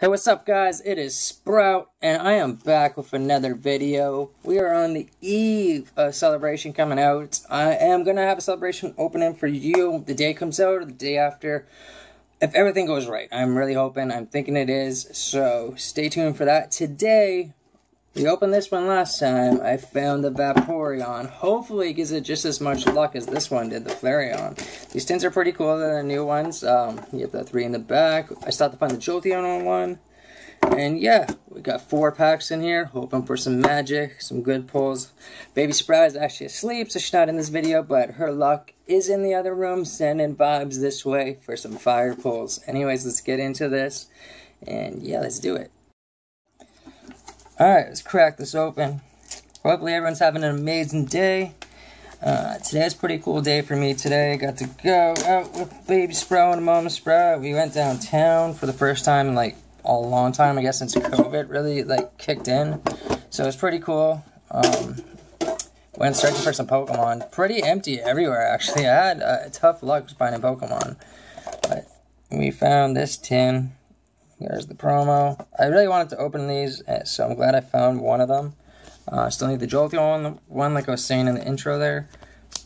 Hey, what's up guys? It is Sprout, and I am back with another video. We are on the eve of Celebration coming out. I am going to have a Celebration opening for you the day comes out or the day after. If everything goes right, I'm really hoping, I'm thinking it is, so stay tuned for that. Today, we opened this one last time. I found the Vaporeon. Hopefully it gives it just as much luck as this one did, the Flareon. These tins are pretty cool. They're the new ones. Um, you have the three in the back. I started to find the Jolteon on one. And yeah, we got four packs in here. Hoping for some magic, some good pulls. Baby Sprout is actually asleep, so she's not in this video, but her luck is in the other room, sending vibes this way for some fire pulls. Anyways, let's get into this. And yeah, let's do it. Alright, let's crack this open. Hopefully everyone's having an amazing day. Uh, today's pretty cool day for me today. I got to go out with baby Sprout and mama Sprout. We went downtown for the first time in like a long time, I guess since COVID really like kicked in. So it's pretty cool. Um, went searching for some Pokemon. Pretty empty everywhere actually. I had uh, tough luck finding Pokemon. But we found this tin. There's the promo. I really wanted to open these, eh, so I'm glad I found one of them. Uh, still need the Jolteon one, like I was saying in the intro there.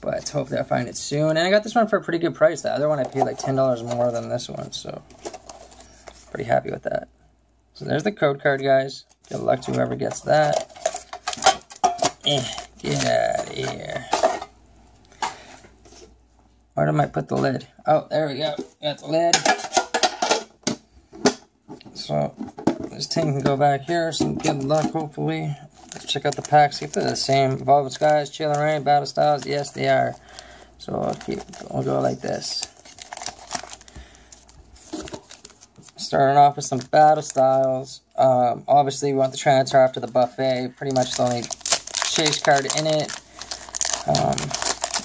But hopefully I find it soon. And I got this one for a pretty good price. The other one I paid like $10 more than this one, so pretty happy with that. So there's the code card, guys. Good luck to whoever gets that. Eh, get out of here. Where did I put the lid? Oh, there we go. Got the lid. So this team can go back here. Some good luck, hopefully. Let's check out the packs. See if they're the same. Evolving Skies, Chilling Reign, Battle Styles. Yes, they are. So I'll keep. I'll go like this. Starting off with some Battle Styles. Um, obviously, we want the transfer after the buffet. Pretty much the only chase card in it. Um,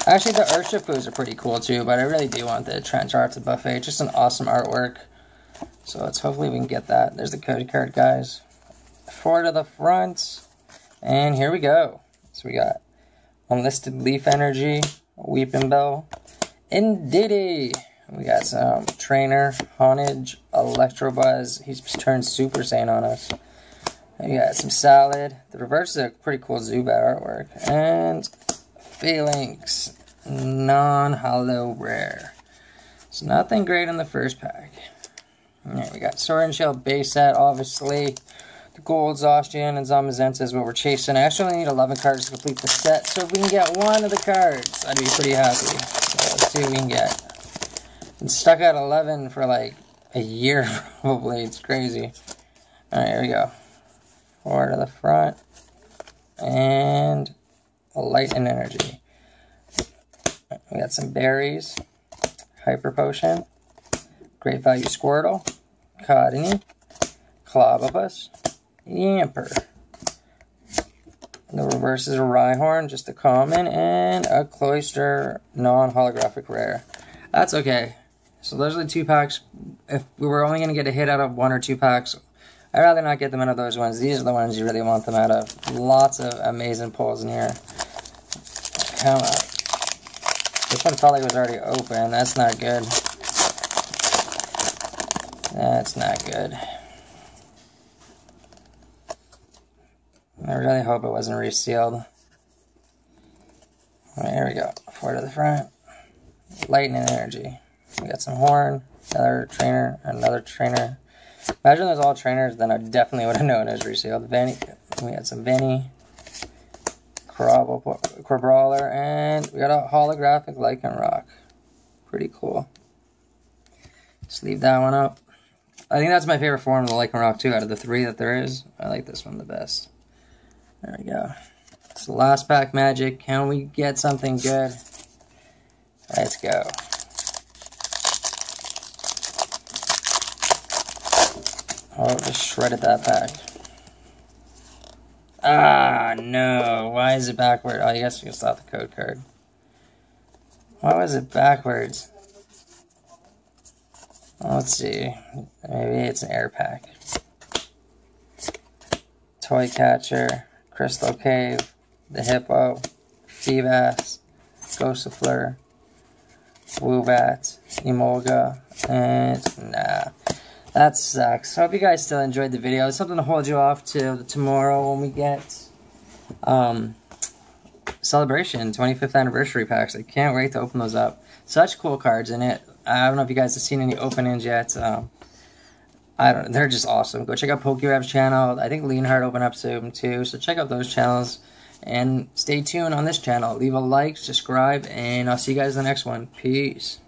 actually, the Urshifu's are pretty cool too, but I really do want the after the buffet. Just an awesome artwork. So let's hopefully we can get that. There's the code card, guys. Four to the front. And here we go. So we got Unlisted Leaf Energy, Weeping Bell, Weepinbell, Indeedee. We got some Trainer, Honedge, Electabuzz. He's turned Super Saiyan on us. We got some Salad. The reverse is a pretty cool Zubat artwork. And Falinks, non-hollow rare. So nothing great in the first pack. Alright, we got Sword and Shield base set, obviously. The gold Zacian and Zamazenta is what we're chasing. I actually need 11 cards to complete the set, so if we can get one of the cards, I'd be pretty happy. So let's see what we can get. Been stuck at 11 for like a year, probably. It's crazy. Alright, here we go. Four to the front. And a light and energy. We got some berries. Hyper Potion. Great Value Squirtle. Cottonee, Clobbopus, Yamper. The reverse is a Rhyhorn, just a common, and a Cloyster non-holographic rare. That's okay. So those are the two packs. If we were only going to get a hit out of one or two packs, I'd rather not get them out of those ones. These are the ones you really want them out of. Lots of amazing pulls in here. Come on. This one it was already open. That's not good. That's not good. I really hope it wasn't resealed. Right, here we go. Four to the front. Lightning energy. We got some horn, another trainer, another trainer. Imagine those all trainers, then I definitely would have known it was resealed. Vanny, we got some Vanny, Crabrawler, and we got a holographic Lycanroc. Pretty cool. Just leave that one up. I think that's my favorite form of the Lycanroc too, out of the three that there is. I like this one the best. There we go. It's the last pack magic. Can we get something good? Let's go. Oh, just shredded that pack. Ah, no. Why is it backward? Oh, I guess we can stop the code card. Why was it backwards? Let's see. Maybe it's an air pack. Toy Catcher, Crystal Cave, the Hippo, Feebas, Gossifleur, Woobat, Emolga, and nah. That sucks. I hope you guys still enjoyed the video. It's something to hold you off to tomorrow when we get um, Celebration 25th Anniversary packs. I can't wait to open those up. Such cool cards in it. I don't know if you guys have seen any openings yet. Um, I don't. They're just awesome. Go check out PokeRev's channel. I think Leonhart opened up soon too. So check out those channels and stay tuned on this channel. Leave a like, subscribe, and I'll see you guys in the next one. Peace.